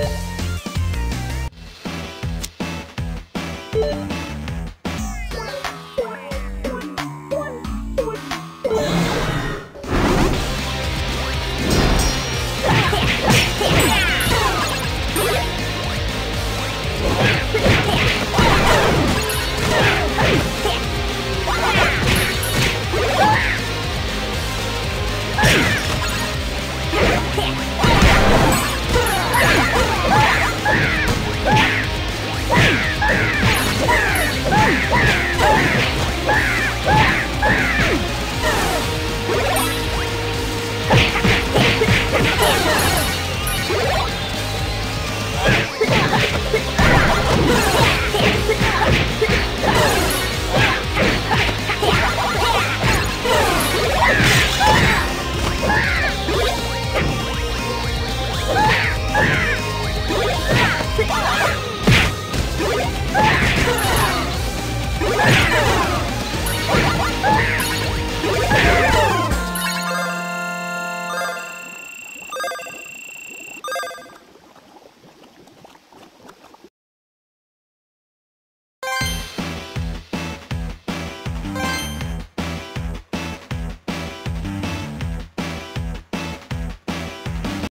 Yeah.